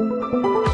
あ!